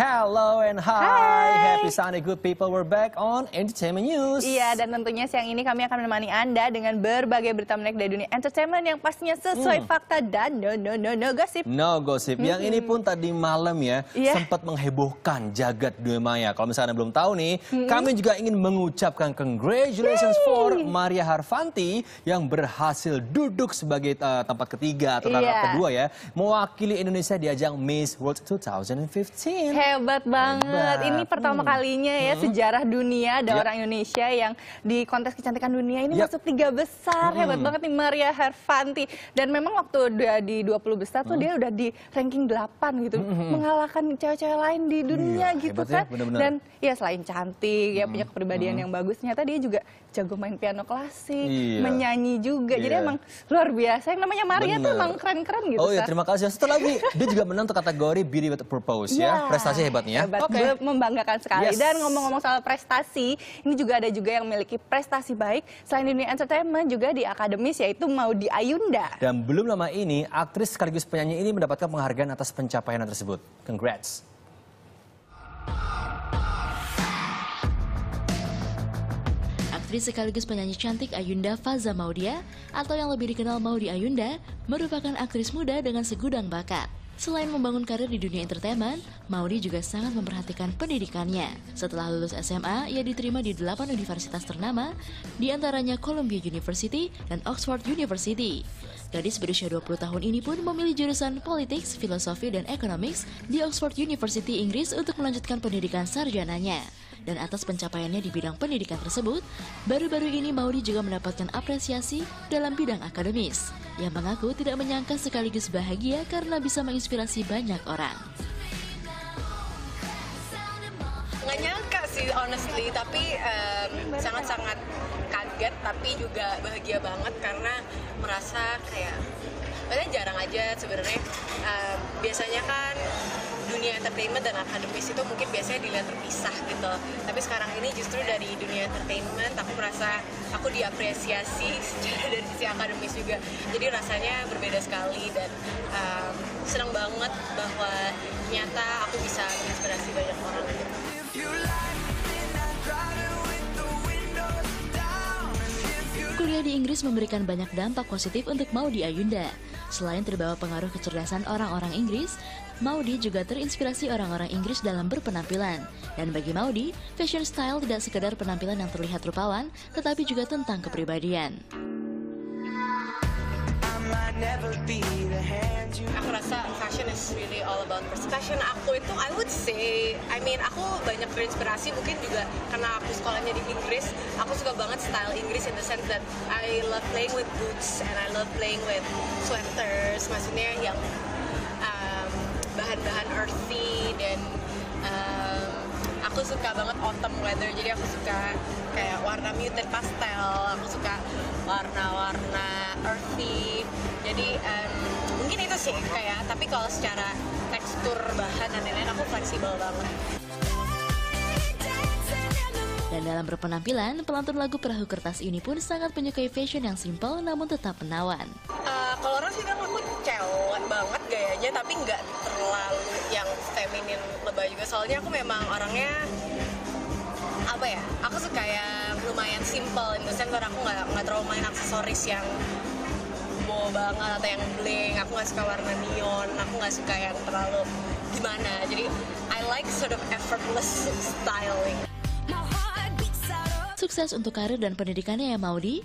Hello and hi. Hai. Happy Sunday good people. We're back on Entertainment News. Iya, dan tentunya siang ini kami akan menemani Anda dengan berbagai berita menarik dari dunia entertainment yang pastinya sesuai fakta dan no no no no gosip. No gosip. Yang ini pun tadi malam ya Iya. sempat menghebohkan jagat dunia maya. Kalau misalnya belum tahu nih, kami juga ingin mengucapkan congratulations for Maria Harvanti yang berhasil duduk sebagai uh, tempat ketiga atau up Iya. kedua ya, mewakili Indonesia di ajang Miss World 2015. Hebat banget. Hebat. Ini pertama kalinya ya sejarah dunia ada Yap. orang Indonesia yang di kontes kecantikan dunia ini Yap. masuk tiga besar. Hebat banget nih Maria Hervanti. Dan memang waktu dia di 20 besar tuh dia udah di ranking 8 gitu. Mengalahkan cewek-cewek lain di dunia Iya, gitu hebat ya, kan. bener-bener. Dan ya selain cantik, ya punya kepribadian yang bagus, ternyata dia juga jago main piano klasik, Iya. menyanyi juga. Jadi Iya. emang luar biasa. Yang namanya Maria tuh Bener. emang keren-keren gitu. Oh iya, terima kasih. Satu lagi, dia juga menang untuk kategori Beauty with Purpose ya. Prestasi hebatnya. Hebat, Oke. gue membanggakan sekali. Yes. Dan ngomong-ngomong soal prestasi, ini juga ada juga yang memiliki prestasi baik selain di dunia entertainment juga di akademis yaitu Maudi Ayunda. Dan belum lama ini, aktris sekaligus penyanyi ini mendapatkan penghargaan atas pencapaian tersebut. Congrats. Aktris sekaligus penyanyi cantik Ayunda Faza Maudia atau yang lebih dikenal Maudi Ayunda merupakan aktris muda dengan segudang bakat. Selain membangun karir di dunia entertainment, Maudi juga sangat memperhatikan pendidikannya. Setelah lulus SMA, ia diterima di delapan universitas ternama, di antaranya Columbia University dan Oxford University. Gadis berusia 20 tahun ini pun memilih jurusan Politics, Filosofi, dan Economics di Oxford University Inggris untuk melanjutkan pendidikan sarjananya. Dan atas pencapaiannya di bidang pendidikan tersebut, baru-baru ini Maudi juga mendapatkan apresiasi dalam bidang akademis. Yang mengaku tidak menyangka sekaligus bahagia karena bisa menginspirasi banyak orang. nggak nyangka sih honestly tapi sangat-sangat kaget tapi juga bahagia banget karena merasa kayak padahal jarang aja sebenarnya em, biasanya kan dunia entertainment dan akademis itu mungkin biasanya dilihat terpisah gitu tapi sekarang ini justru dari dunia entertainment aku merasa aku diapresiasi secara dari sisi akademis juga jadi rasanya berbeda sekali dan em, senang banget bahwa ternyata aku bisa menginspirasi banyak orang gitu. Kuliah di Inggris memberikan banyak dampak positif untuk Maudi Ayunda. Selain terbawa pengaruh kecerdasan orang-orang Inggris, Maudi juga terinspirasi orang-orang Inggris dalam berpenampilan. Dan bagi Maudi, fashion style tidak sekedar penampilan yang terlihat rupawan, tetapi juga tentang kepribadian. aku rasa fashion is really all about fashion aku itu I would say I mean aku banyak terinspirasi mungkin juga karena aku sekolahnya di Inggris aku suka banget style Inggris in the sense that I love playing with boots and I love playing with sweaters maksudnya yang bahan-bahan earthy dan um, aku suka banget autumn weather. Jadi aku suka kayak warna muted pastel aku suka warna-warna earthy. Jadi em, mungkin itu sih kayak tapi kalau secara tekstur bahan dan lain-lain aku fleksibel banget. Dan dalam berpenampilan, pelantun lagu Perahu Kertas ini pun sangat menyukai fashion yang simple namun tetap menawan. Eh, kalau orang sih bilang aku cewek banget gayanya tapi nggak terlalu yang feminin lebay juga. Soalnya aku memang orangnya apa ya aku suka yang lumayan simple in the sense aku nggak nggak terlalu main aksesoris yang wow banget atau yang bling. Aku nggak suka warna neon aku nggak suka yang terlalu gimana. Jadi I like sort of effortless styling. Sukses untuk karir dan pendidikannya ya Maudi.